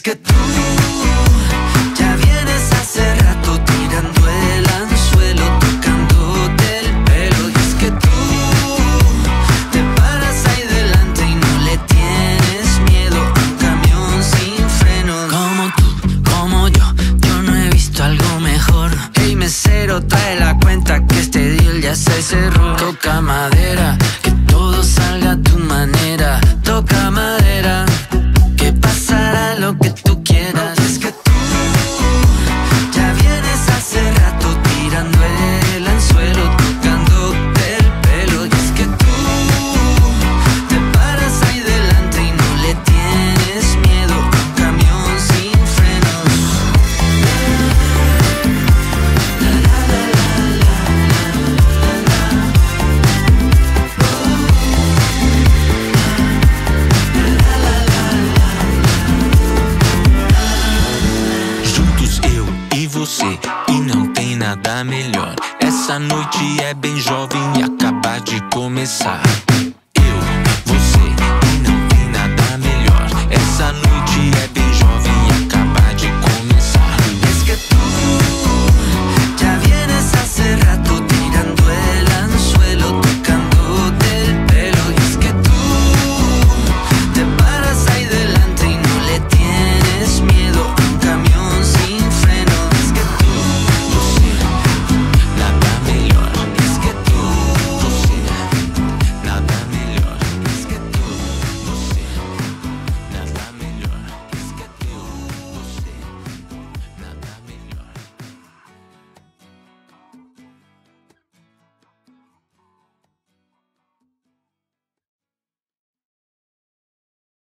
que tú ya vienes hace rato tirando el anzuelo, tocándote el pelo. Y es que tú te paras ahí delante y no le tienes miedo a un camión sin frenos. Como tú, como yo, yo no he visto algo mejor. Hey mesero, trae la cuenta que este deal ya se cerró. Toca madera, melhor. Essa noite é bem jovem e acabar de começar.